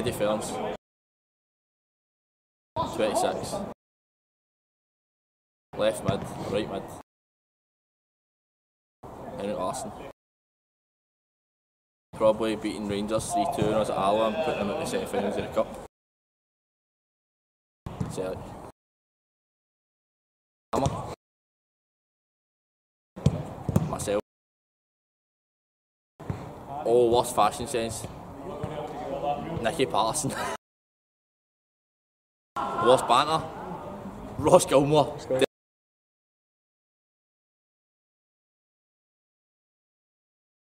Eddie Ferns. 26. Left mid, right mid. Henrik Larsson. Probably beating Rangers 3 2 when I was at and putting them at the semi finals of the Cup. Celtic. Hammer. Myself. Oh, worst fashion sense. Naki Parsen. Vores banger. Roskilde Umar.